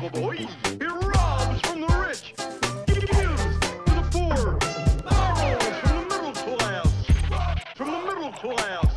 It robs from the rich, gives to the poor, borrows from the middle class, from the middle class.